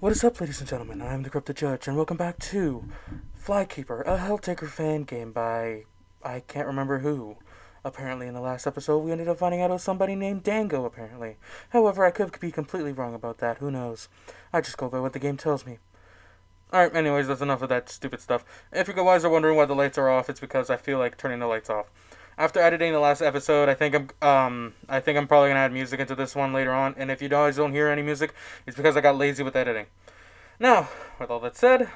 What is up, ladies and gentlemen? I'm the Korrupted Judge, and welcome back to Flykeeper, a Helltaker fan game by I can't remember who. Apparently, in the last episode, we ended up finding out it was somebody named Dango, apparently. However, I could be completely wrong about that, who knows? I just go by what the game tells me. Alright, anyways, that's enough of that stupid stuff. If you guys are wondering why the lights are off, it's because I feel like turning the lights off. After editing the last episode, I think I'm um I think I'm probably gonna add music into this one later on, and if you guys don't hear any music, it's because I got lazy with editing. Now, with all that said,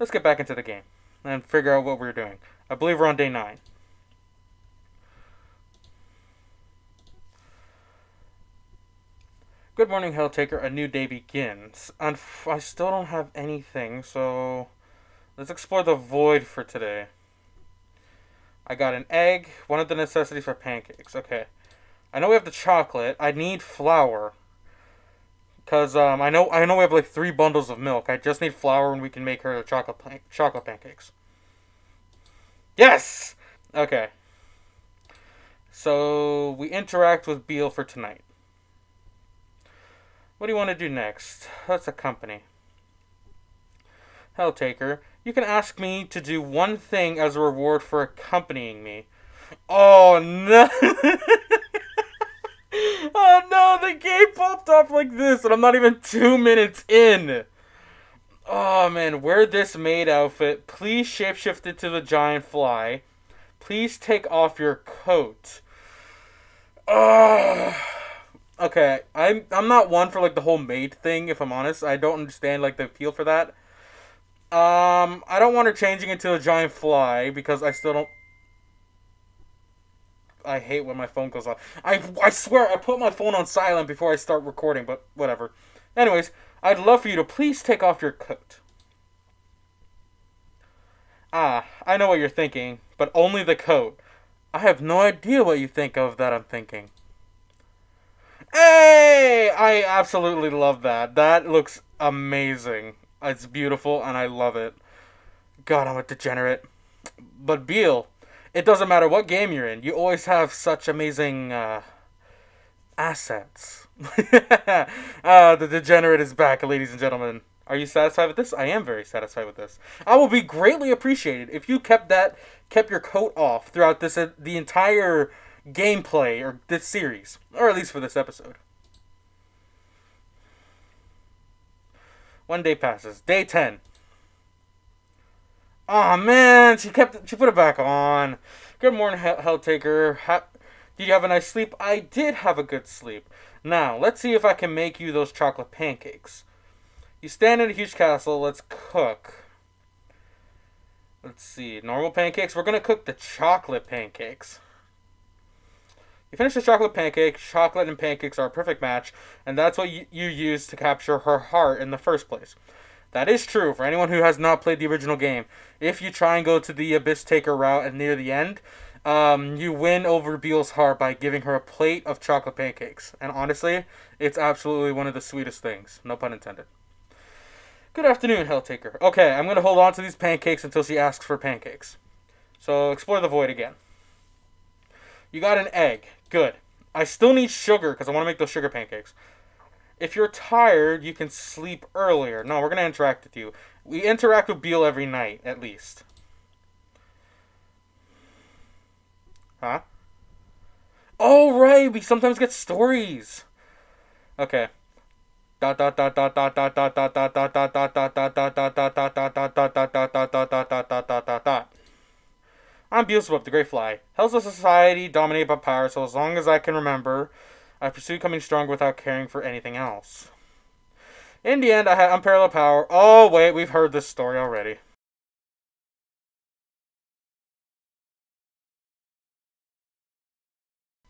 let's get back into the game and figure out what we're doing. I believe we're on day nine. Good morning, Helltaker. A new day begins. And I still don't have anything, so let's explore the void for today. I got an egg, one of the necessities for pancakes. Okay. I know we have the chocolate. I need flour. Cause um, I know I know we have like three bundles of milk. I just need flour and we can make her chocolate pan- chocolate pancakes. Yes. Okay. So we interact with Beal for tonight. What do you want to do next? That's a company. Helltaker, you can ask me to do one thing as a reward for accompanying me. Oh no! oh no, the game popped off like this, and I'm not even two minutes in! Oh man, wear this maid outfit. Please shapeshift into the giant fly. Please take off your coat. Oh. Okay, I'm I'm not one for like the whole maid thing. If I'm honest, I don't understand like the appeal for that. Um, I don't want her changing into a giant fly because I still don't. I hate when my phone goes off. I I swear I put my phone on silent before I start recording, but whatever. Anyways, I'd love for you to please take off your coat. Ah, I know what you're thinking, but only the coat. I have no idea what you think of that I'm thinking. Hey! I absolutely love that. That looks amazing. It's beautiful and I love it. God, I'm a degenerate. But Beal, it doesn't matter what game you're in, you always have such amazing uh, assets. uh, the degenerate is back, ladies and gentlemen. Are you satisfied with this? I am very satisfied with this. I will be greatly appreciated if you kept that kept your coat off throughout this uh, the entire gameplay or this series, or at least for this episode. One day passes. Day 10. Oh man, she kept she put it back on. Good morning, Helltaker. Ha- did you have a nice sleep? I did have a good sleep. Now, let's see if I can make you those chocolate pancakes. You stand in a huge castle. Let's cook. Let's see. Normal pancakes. We're going to cook the chocolate pancakes. You finish the chocolate pancake. Chocolate and pancakes are a perfect match, and that's what you, you use to capture her heart in the first place. That is true for anyone who has not played the original game. If you try and go to the Abyss Taker route and near the end, um, you win over Beal's heart by giving her a plate of chocolate pancakes. And honestly, it's absolutely one of the sweetest things. No pun intended. Good afternoon, Helltaker. Okay, I'm going to hold on to these pancakes until she asks for pancakes. So, explore the void again. You got an egg. Good. I still need sugar because I want to make those sugar pancakes. If you're tired, you can sleep earlier. No, we're going to interact with you. We interact with Beal every night, at least. Huh? Oh, right. We sometimes get stories. Okay. I'm Beelzebub, the Great Fly. Hell's a society dominated by power, so as long as I can remember, I pursue becoming stronger without caring for anything else. In the end, I had unparalleled power. Oh, wait, we've heard this story already.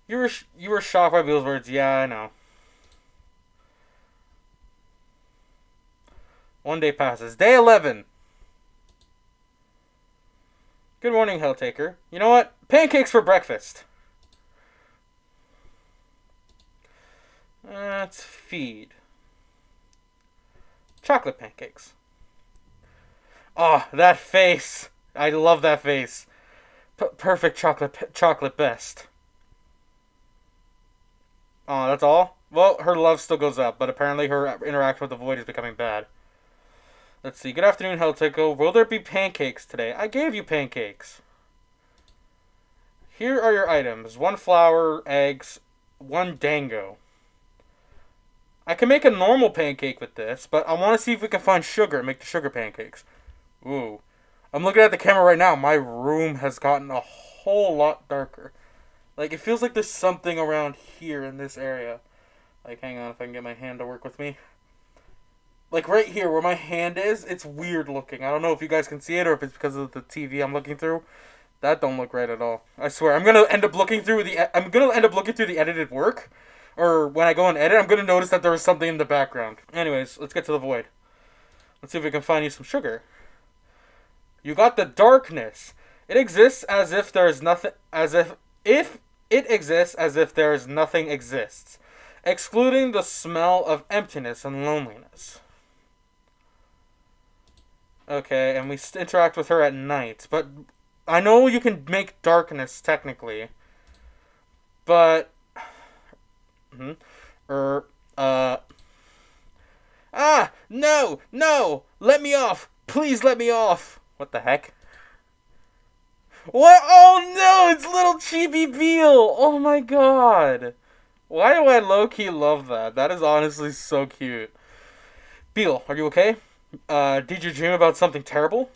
You were you were shocked by Beal's words. Yeah, I know. One day passes. Day 11. Good morning, Helltaker. You know what? Pancakes for breakfast. Let's feed. Chocolate pancakes. Oh, that face. I love that face. P perfect chocolate chocolate best. Oh, that's all? Well, her love still goes up, but apparently her interaction with the void is becoming bad. Let's see. Good afternoon, Helltickle. Will there be pancakes today? I gave you pancakes. Here are your items. One flour, eggs, one dango. I can make a normal pancake with this, but I want to see if we can find sugar and make the sugar pancakes. Ooh. I'm looking at the camera right now. My room has gotten a whole lot darker. Like, it feels like there's something around here in this area. Like, hang on if I can get my hand to work with me. Like, right here where my hand is, it's weird looking. I don't know if you guys can see it or if it's because of the TV I'm looking through. That don't look right at all. I swear. I'm gonna end up looking through the... I'm gonna end up looking through the edited work. Or when I go and edit, I'm gonna notice that there was something in the background. Anyways, let's get to the void. Let's see if we can find you some sugar. You got the darkness. It exists as if there is nothing... As if... If it exists as if there is nothing exists excluding the smell of emptiness and loneliness. Okay, and we interact with her at night, but I know you can make darkness technically, but hmm, or uh ah no no let me off please let me off what the heck what oh no it's little chibi beal oh my god why do I low key love that? That is honestly so cute. Beal, are you okay? Uh, did you dream about something terrible?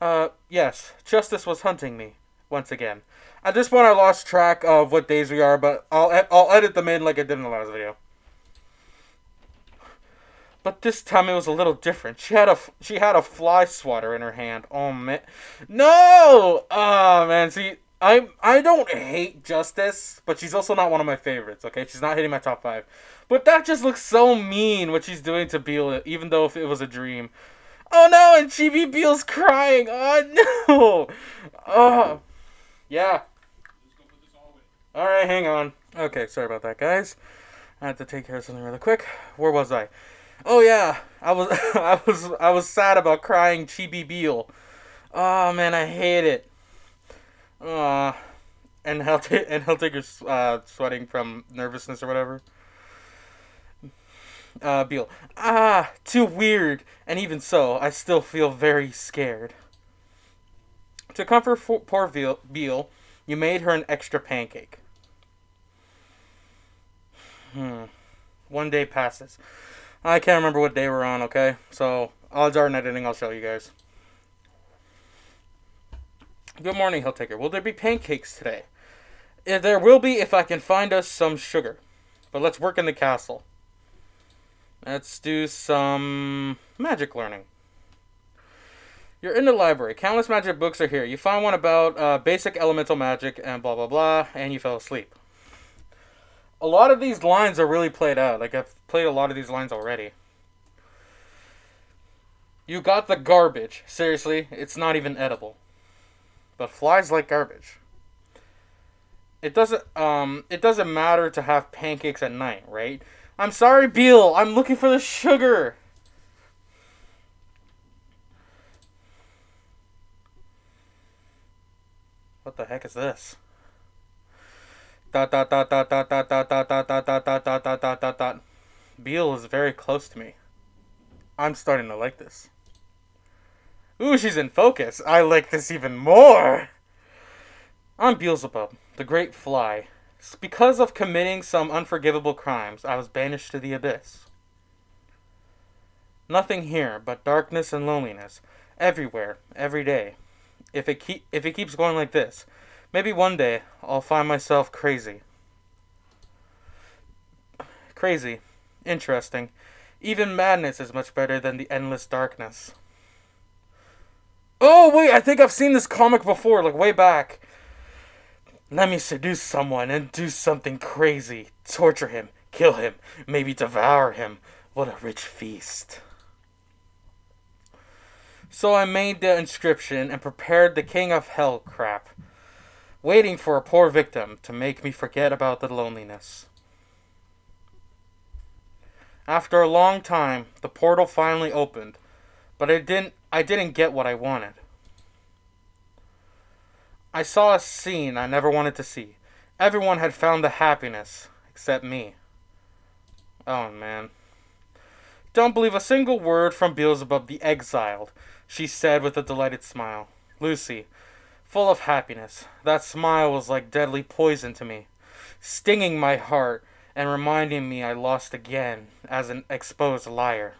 Uh, yes. Justice was hunting me once again. At this point, I lost track of what days we are, but I'll I'll edit them in like I did in the last video. But this time it was a little different. She had a she had a fly swatter in her hand. Oh man, no! Oh man, see I I don't hate Justice, but she's also not one of my favorites. Okay, she's not hitting my top five. But that just looks so mean what she's doing to Beal, even though if it was a dream. Oh no, and Chibi Beal's crying. Oh no. Oh, yeah. All right, hang on. Okay, sorry about that, guys. I had to take care of something really quick. Where was I? Oh yeah, I was I was I was sad about crying Chibi Beal. Oh man, I hate it. Uh, and he'll ta- and he'll take her uh, sweating from nervousness or whatever. Uh, Beal. Ah, too weird. And even so, I still feel very scared. To comfort poor Beal, Beal, you made her an extra pancake. Hmm. One day passes. I can't remember what day we're on, okay? So, odds are in editing, I'll show you guys. Good morning, Helltaker. Will there be pancakes today? There will be if I can find us some sugar. But let's work in the castle. Let's do some magic learning. You're in the library. Countless magic books are here. You find one about uh, basic elemental magic and blah blah blah, and you fell asleep. A lot of these lines are really played out. Like, I've played a lot of these lines already. You got the garbage. Seriously, it's not even edible but flies like garbage. It doesn't um it doesn't matter to have pancakes at night, right? I'm sorry, Beal. I'm looking for the sugar. What the heck is this? Dot dot dot dot dot dot dot dot dot dot dot dot dot dot dot. Beal is very close to me. I'm starting to like this. Ooh, she's in focus. I like this even more. I'm Beelzebub, the great fly. Because of committing some unforgivable crimes, I was banished to the abyss. Nothing here but darkness and loneliness. Everywhere, every day. If it keep if it keeps going like this, maybe one day I'll find myself crazy. Crazy. Interesting. Even madness is much better than the endless darkness. Oh, wait, I think I've seen this comic before, like way back. Let me seduce someone and do something crazy. Torture him, kill him, maybe devour him. What a rich feast. So I made the inscription and prepared the King of Hell crap, waiting for a poor victim to make me forget about the loneliness. After a long time, the portal finally opened, but I didn't I didn't get what I wanted. I saw a scene I never wanted to see. Everyone had found the happiness except me. Oh man. Don't believe a single word from Beelzebub the Exiled, she said with a delighted smile. Lucy, full of happiness, that smile was like deadly poison to me, stinging my heart and reminding me I lost again as an exposed liar.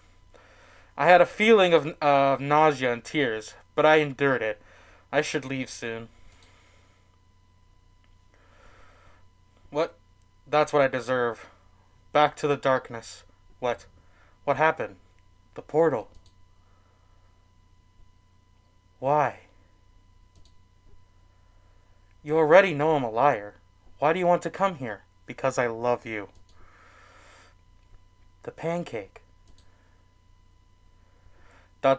I had a feeling of, uh, nausea and tears, but I endured it. I should leave soon. What? That's what I deserve. Back to the darkness. What? What happened? The portal. Why? You already know I'm a liar. Why do you want to come here? Because I love you. The pancake. This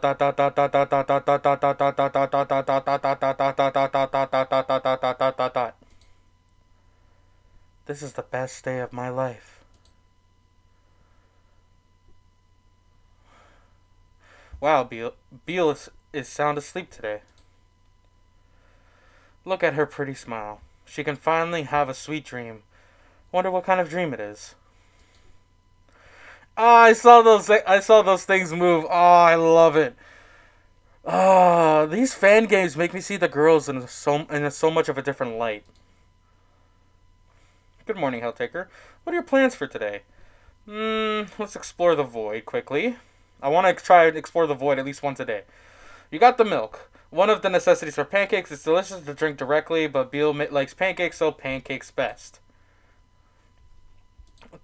is the best day of my life. Wow, Beale, Beale is, is sound asleep today. Look at her pretty smile. She can finally have a sweet dream. Wonder what kind of dream it is. Oh, I saw those. I saw those things move. Oh, I love it. Oh, these fan games make me see the girls in so in so much of a different light. Good morning, Helltaker. What are your plans for today? Hmm, let's explore the void quickly. I want to try and explore the void at least once a day. You got the milk. One of the necessities for pancakes. It's delicious to drink directly, but Beale likes pancakes, so pancakes best.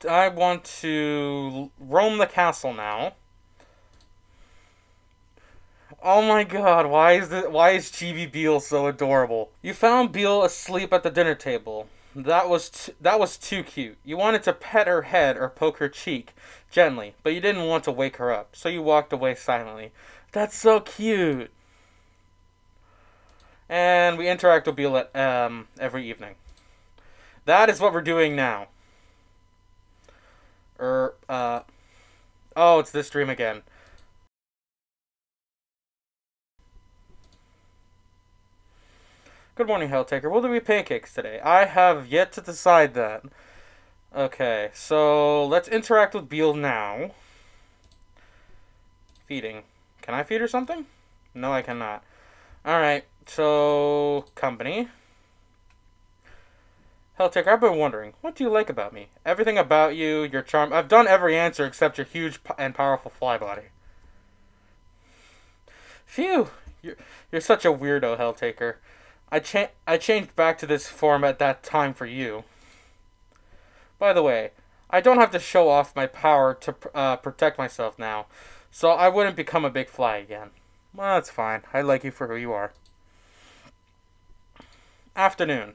I want to roam the castle now. Oh my god, why is the, why is Chibi Beale so adorable? You found Beale asleep at the dinner table. That was that was too cute. You wanted to pet her head or poke her cheek gently, but you didn't want to wake her up, so you walked away silently. That's so cute. And we interact with Beale at, um, every evening. That is what we're doing now. Er, uh, oh, it's this dream again. Good morning, Helltaker. Will there be pancakes today? I have yet to decide that. Okay, so let's interact with Beale now. Feeding. Can I feed her something? No, I cannot. Alright, so, company. Helltaker, I've been wondering, what do you like about me? Everything about you, your charm. I've done every answer except your huge and powerful fly body. Phew! You're, you're such a weirdo, Helltaker. I, cha- I changed back to this form at that time for you. By the way, I don't have to show off my power to uh, protect myself now, so I wouldn't become a big fly again. Well, that's fine. I like you for who you are. Afternoon.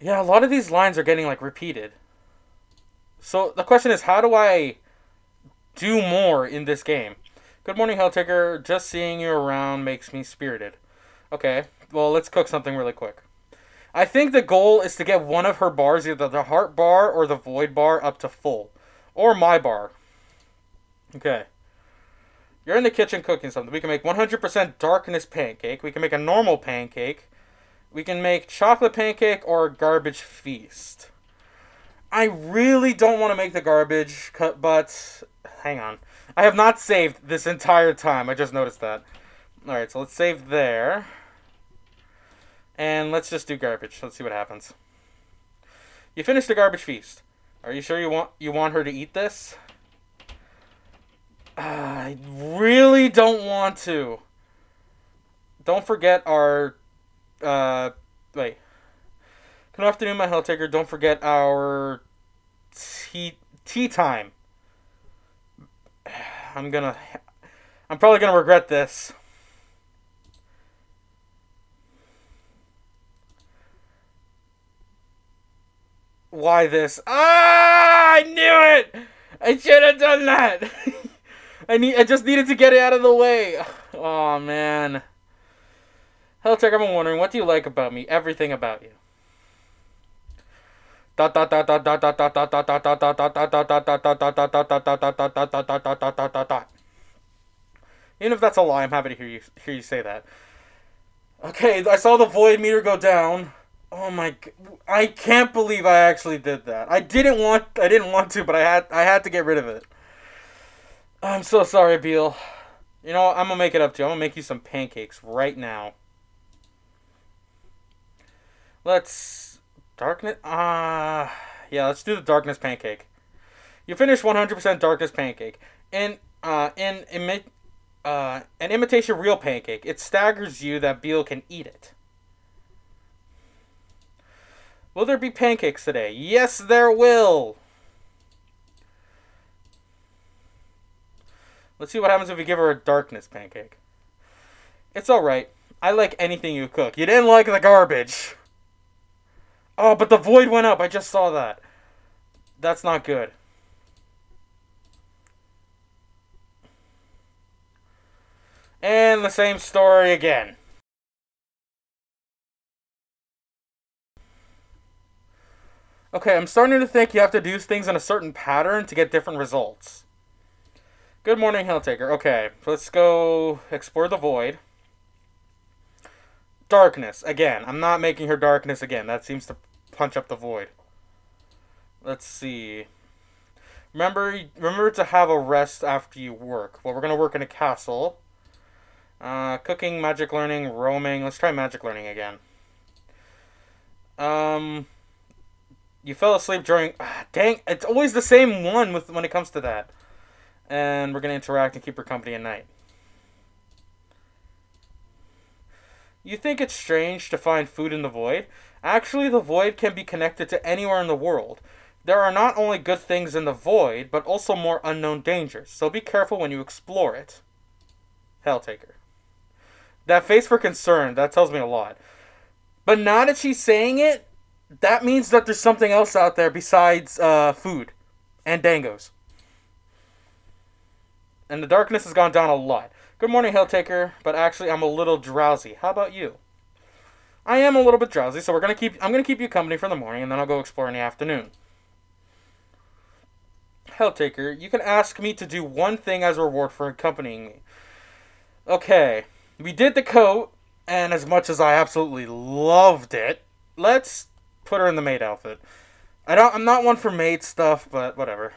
Yeah, a lot of these lines are getting like repeated. So the question is, how do I do more in this game? Good morning, Helltaker. Just seeing you around makes me spirited. Okay, well, let's cook something really quick. I think the goal is to get one of her bars, either the heart bar or the void bar, up to full. Or my bar. Okay. You're in the kitchen cooking something. We can make 100% darkness pancake. We can make a normal pancake. We can make chocolate pancake or garbage feast. I really don't want to make the garbage cut, but hang on. I have not saved this entire time. I just noticed that. Alright, so let's save there. And let's just do garbage. Let's see what happens. You finished the garbage feast. Are you sure you want you want her to eat this? I really don't want to. Don't forget our uh, wait. Good afternoon, my Helltaker. Don't forget our tea tea time. I'm gonna. I'm probably gonna regret this. Why this? Ah! I knew it! I should have done that. I need. I just needed to get it out of the way. Oh man. Hello to everyone wondering, what do you like about me? Everything about you. Even if that's a lie, I'm happy to hear you hear you say that. Okay, I saw the void meter go down. Oh my! I can't believe I actually did that. I didn't want I didn't want to, but I had I had to get rid of it. I'm so sorry, Beal. You know what? I'm gonna make it up to you. I'm gonna make you some pancakes right now. Let's darkness. Ah, uh, yeah. Let's do the darkness pancake. You finish 100% darkness pancake, and uh, in imi- uh, an imitation real pancake. It staggers you that Beal can eat it. Will there be pancakes today? Yes, there will. Let's see what happens if we give her a darkness pancake. It's alright. I like anything you cook. You didn't like the garbage. Oh, but the void went up. I just saw that. That's not good. And the same story again. Okay, I'm starting to think you have to do things in a certain pattern to get different results. Good morning, Helltaker. Okay, let's go explore the void. Darkness. Again, I'm not making her darkness again. That seems to punch up the void. Let's see. Remember, remember to have a rest after you work. Well, we're going to work in a castle. Uh, cooking, magic learning, roaming. Let's try magic learning again. Um, you fell asleep during. Ah, dang, it's always the same one with when it comes to that. And we're gonna interact and keep her company at night. You think it's strange to find food in the void? Actually, the void can be connected to anywhere in the world. There are not only good things in the void, but also more unknown dangers, so be careful when you explore it. Helltaker. That face for concern, that tells me a lot. But now that she's saying it, that means that there's something else out there besides uh, food and dangos. And the darkness has gone down a lot. Good morning, Helltaker, but actually I'm a little drowsy. How about you? I am a little bit drowsy, so we're gonna keep I'm gonna keep you company for the morning and then I'll go explore in the afternoon. Helltaker, you can ask me to do one thing as a reward for accompanying me. Okay we did the coat, and as much as I absolutely loved it, let's put her in the maid outfit. I don't. I'm not one for maid stuff, but whatever.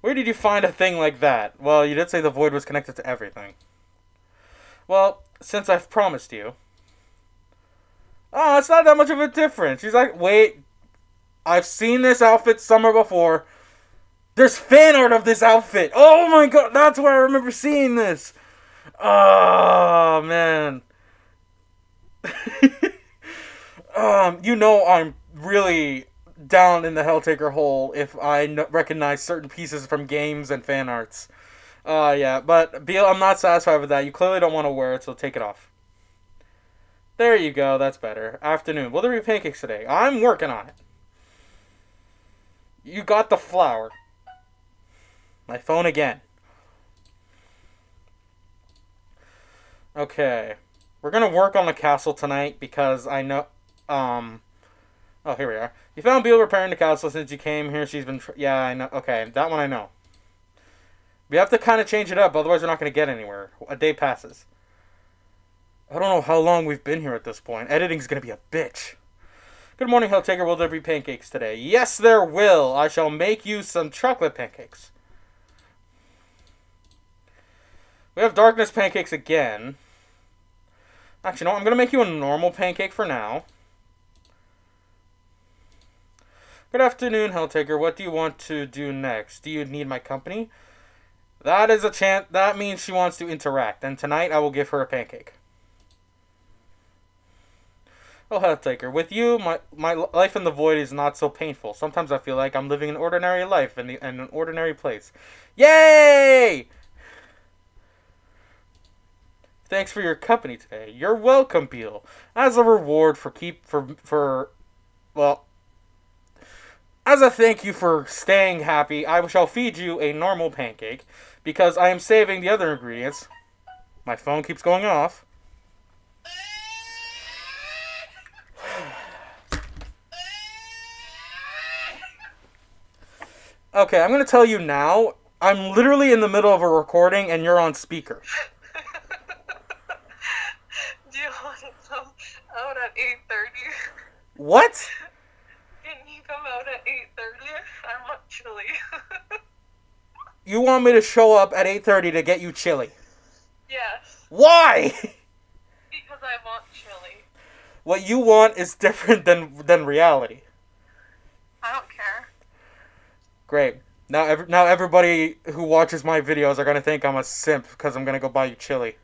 Where did you find a thing like that? Well, you did say the void was connected to everything. Well, since I've promised you. Oh, it's not that much of a difference. She's like, wait, I've seen this outfit somewhere before. There's fan art of this outfit. Oh my god, that's where I remember seeing this. Oh man. um, you know I'm really down in the Helltaker hole if I recognize certain pieces from games and fan arts. Uh, yeah, but Beal, I'm not satisfied with that. You clearly don't want to wear it, so take it off. There you go. That's better. Afternoon. Will there be pancakes today? I'm working on it. You got the flour. My phone again. Okay. We're gonna work on the castle tonight because I know. Um. Oh, here we are. You found Beal repairing the castle since you came here. She's been. yeah, I know. Okay, that one I know. We have to kind of change it up, otherwise we're not gonna get anywhere. A day passes. I don't know how long we've been here at this point. Editing's gonna be a bitch. Good morning, Helltaker. Will there be pancakes today? Yes, there will. I shall make you some chocolate pancakes. We have darkness pancakes again. Actually, no, I'm going to make you a normal pancake for now. Good afternoon, Helltaker. What do you want to do next? Do you need my company? That is a chance. That means she wants to interact. And tonight I will give her a pancake. Oh, Helltaker, with you, my my life in the void is not so painful. Sometimes I feel like I'm living an ordinary life in, the, in an ordinary place. Yay! Thanks for your company today. You're welcome, Beal. As a reward for keep for for well as a thank you for staying happy, I shall feed you a normal pancake because I am saving the other ingredients. My phone keeps going off. Okay, I'm gonna tell you now. I'm literally in the middle of a recording and you're on speaker. Do you want to come out at 8.30? What? Can you come out at 8.30? I want chili. You want me to show up at 8:30 to get you chili? yes, Why? because I want chili. What you want is different than than reality. I don't care. Great. Now, ev- now everybody who watches my videos are gonna think I'm a simp because I'm gonna go buy you chili.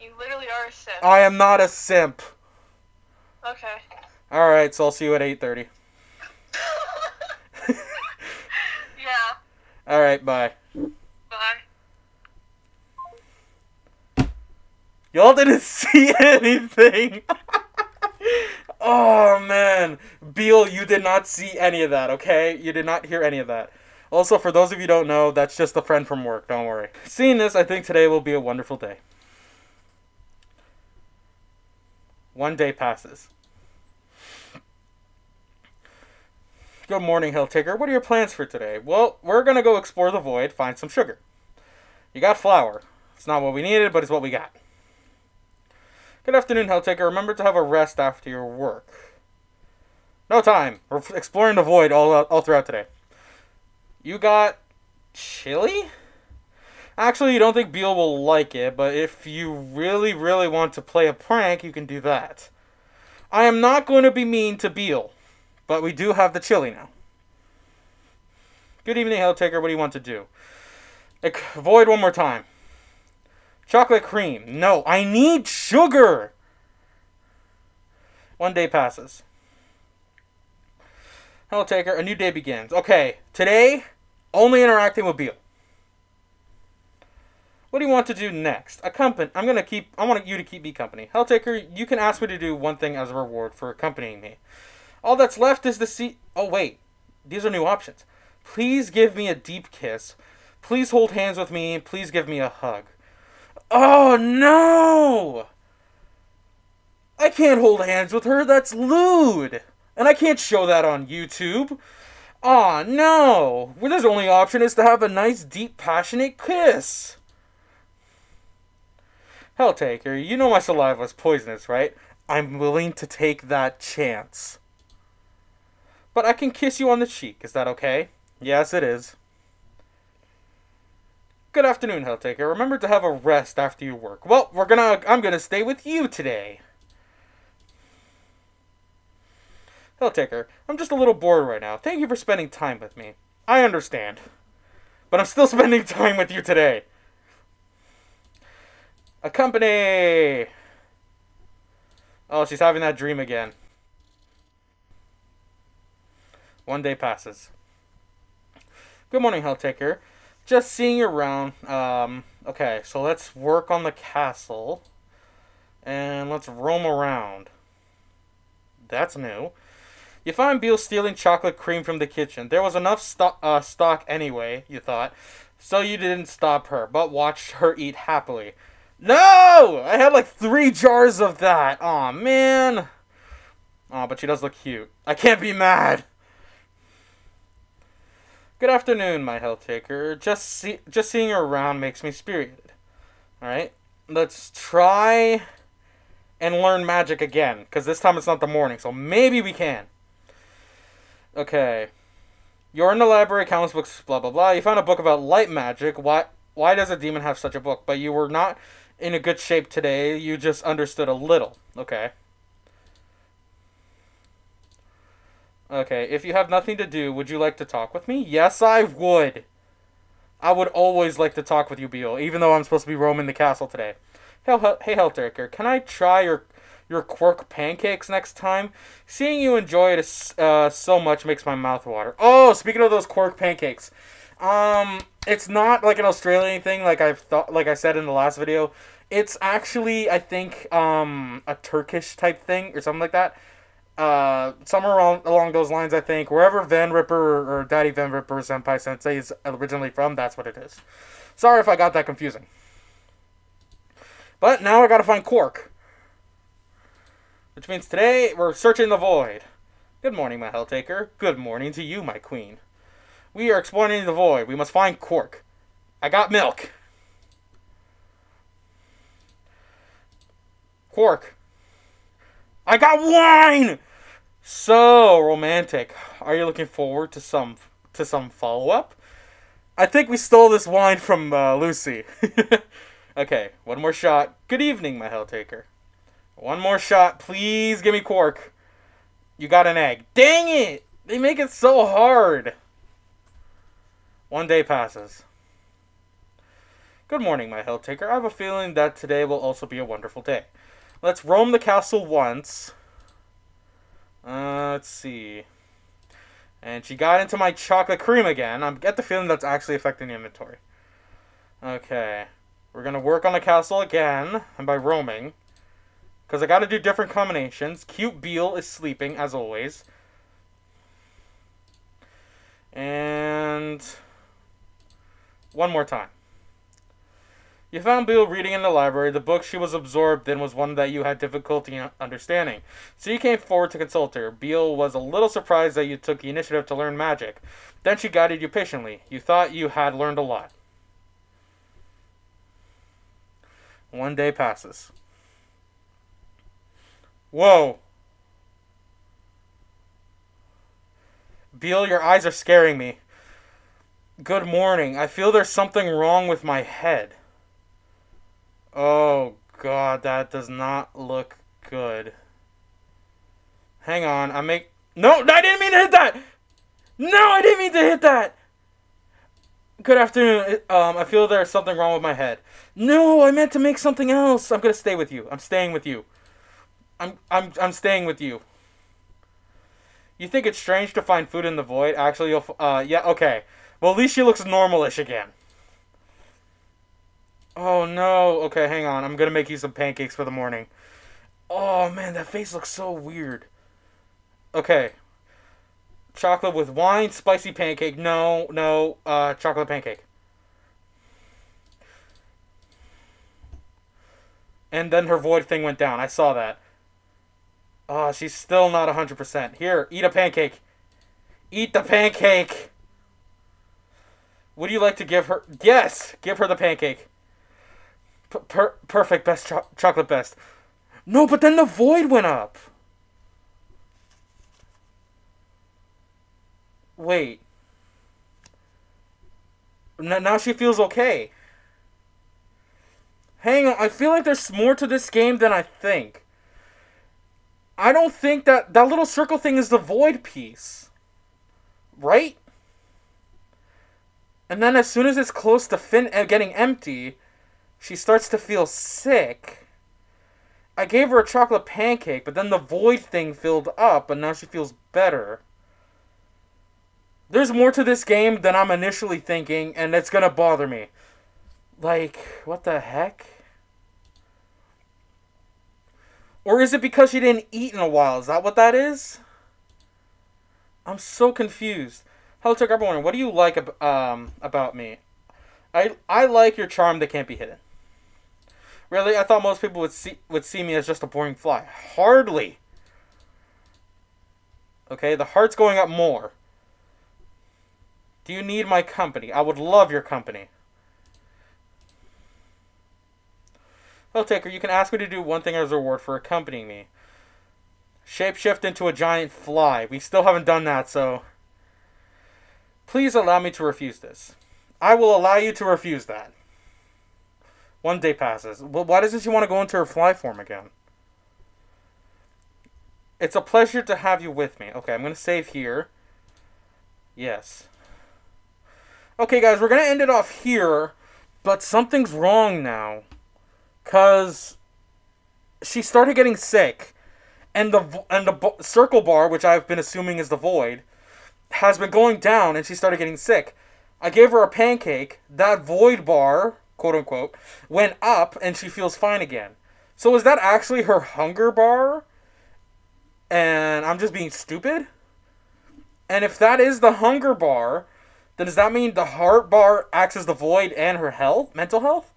You literally are a simp. I am not a simp. okay. All right, so I'll see you at 8:30. yeah, All right, bye. Bye. Y'all didn't see anything. oh man, Beal, you did not see any of that. Okay, you did not hear any of that. Also, for those of you don't know, that's just a friend from work. Don't worry. Seeing this, I think today will be a wonderful day. One day passes. Good morning, Helltaker. What are your plans for today? Well, we're gonna go explore the void, find some sugar. You got flour. It's not what we needed, but it's what we got. Good afternoon, Helltaker. Remember to have a rest after your work. No time. We're exploring the void all, uh, all throughout today. You got chili? Actually, you don't think Beal will like it, but if you really, really want to play a prank, you can do that. I am not going to be mean to Beal, but we do have the chili now. Good evening, Helltaker. What do you want to do? Void one more time. Chocolate cream. No, I need sugar. One day passes. Hello, Taker. A new day begins. Okay, today, only interacting with Beal. What do you want to do next? Accompany. I'm gonna keep. I want you to keep me company. Helltaker, you can ask me to do one thing as a reward for accompanying me. All that's left is the sea. Oh wait, these are new options. Please give me a deep kiss. Please hold hands with me. Please give me a hug. Oh no! I can't hold hands with her. That's lewd, and I can't show that on YouTube. Aw, no! Well, his only option is to have a nice, deep, passionate kiss. Helltaker, you know my saliva is poisonous, right? I'm willing to take that chance. But I can kiss you on the cheek, is that okay? Yes, it is. Good afternoon, Helltaker. Remember to have a rest after you work. Well, we're gonna I'm gonna stay with you today. Helltaker, I'm just a little bored right now. Thank you for spending time with me. I understand. But I'm still spending time with you today. A company. Oh, she's having that dream again. One day passes. Good morning, Helltaker. Just seeing you around. Um, okay, so let's work on the castle. And let's roam around. That's new. You find Beale stealing chocolate cream from the kitchen. There was enough sto- uh, stock anyway, you thought. So you didn't stop her, but watched her eat happily. No! I had like three jars of that. Aw, man. Aw, but she does look cute. I can't be mad. Good afternoon, my Helltaker. Just see, just seeing her around makes me spirited. All right, let's try and learn magic again, because this time it's not the morning, so maybe we can. Okay, you're in the library, countless books, blah blah blah. You found a book about light magic. Why? Why does a demon have such a book? But you were not in a good shape today. You just understood a little. Okay. Okay, if you have nothing to do, would you like to talk with me? Yes, I would. I would always like to talk with you, Beal, even though I'm supposed to be roaming the castle today. Hey, hey Helltaker, can I try your your Quark pancakes next time? Seeing you enjoy it uh, so much makes my mouth water. Oh, speaking of those Quark pancakes, um, it's not like an Australian thing, like I've thought, like I said in the last video. It's actually, I think, um, a Turkish type thing or something like that Uh, somewhere along, along those lines, I think. Wherever Van Ripper or, or Daddy Van Ripper Senpai Sensei is originally from, that's what it is. Sorry if I got that confusing. But now I gotta find Quark. Which means today we're searching the void. Good morning, my Helltaker. Good morning to you, my queen. We are exploring the void. We must find Quark. I got milk. Quark. I got wine. So romantic. Are you looking forward to some to some follow up? I think we stole this wine from uh, Lucy. okay, one more shot. Good evening, my Helltaker. One more shot, please. Give me Quark. You got an egg. Dang it! They make it so hard. One day passes. Good morning, my Helltaker. I have a feeling that today will also be a wonderful day. Let's roam the castle once. Uh, let's see. And she got into my chocolate cream again. I get the feeling that's actually affecting the inventory. Okay. We're going to work on the castle again. And by roaming. Because I got to do different combinations. Cute Beale is sleeping, as always. And... One more time. You found Beale reading in the library. The book she was absorbed in was one that you had difficulty understanding. So you came forward to consult her. Beale was a little surprised that you took the initiative to learn magic. Then she guided you patiently. You thought you had learned a lot. One day passes. Whoa. Beale, your eyes are scaring me. Good morning. I feel there's something wrong with my head. Oh god, that does not look good. Hang on, I make No, I didn't mean to hit that. No, I didn't mean to hit that. Good afternoon. Um, I feel there's something wrong with my head. No, I meant to make something else. I'm gonna stay with you. I'm staying with you. I'm I'm I'm staying with you. You think it's strange to find food in the void? Actually, you'll uh yeah okay. Well, at least she looks normalish again. Oh no. Okay, hang on. I'm gonna make you some pancakes for the morning. Oh man, that face looks so weird. Okay. Chocolate with wine, spicy pancake. No, no, uh, chocolate pancake. And then her void thing went down. I saw that. Oh, she's still not 100%. Here, eat a pancake. Eat the pancake. Would you like to give her... Yes! Give her the pancake per perfect, best cho chocolate best. No, but then the void went up. Wait. N now she feels okay. Hang on, I feel like there's more to this game than I think. I don't think that that little circle thing is the void piece. Right? And then as soon as it's close to fin uh, getting empty, she starts to feel sick. I gave her a chocolate pancake, but then the void thing filled up, and now she feels better. There's more to this game than I'm initially thinking, and it's gonna bother me. Like, what the heck? Or is it because she didn't eat in a while? Is that what that is? I'm so confused. Hello, everyone. What do you like ab um, about me? I I like your charm that can't be hidden. Really? I thought most people would see would see me as just a boring fly. Hardly. Okay, the heart's going up more. Do you need my company? I would love your company. Well, Taker, you can ask me to do one thing as a reward for accompanying me. Shapeshift into a giant fly. We still haven't done that, so... Please allow me to refuse this. I will allow you to refuse that. One day passes. Well, why doesn't she want to go into her fly form again? It's a pleasure to have you with me. Okay, I'm going to save here. Yes. Okay, guys, we're going to end it off here, but something's wrong now. Because she started getting sick, and the, and the circle bar, which I've been assuming is the void, has been going down, and she started getting sick. I gave her a pancake. That void bar quote unquote, went up and she feels fine again. So is that actually her hunger bar? and I'm just being stupid? And if that is the hunger bar, then does that mean the heart bar acts as the void and her health, mental health?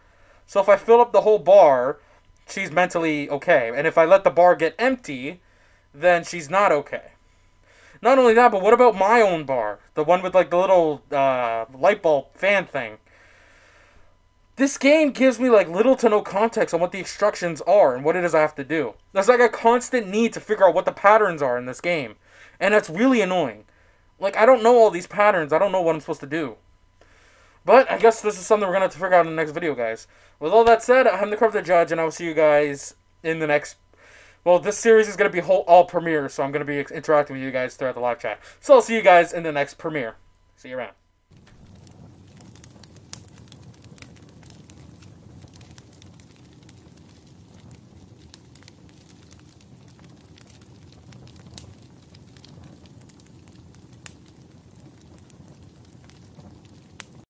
So if I fill up the whole bar, she's mentally okay. And if I let the bar get empty, then she's not okay. Not only that, but what about my own bar? The one with like the little uh, light bulb fan thing. This game gives me like little to no context on what the instructions are and what it is I have to do. There's like a constant need to figure out what the patterns are in this game. And that's really annoying. Like I don't know all these patterns. I don't know what I'm supposed to do. But I guess this is something we're gonna have to figure out in the next video, guys. With all that said, I'm the Korrupted Judge, and I will see you guys in the next. Well, this series is gonna be whole all premiere, so I'm gonna be interacting with you guys throughout the live chat. So I'll see you guys in the next premiere. See you around.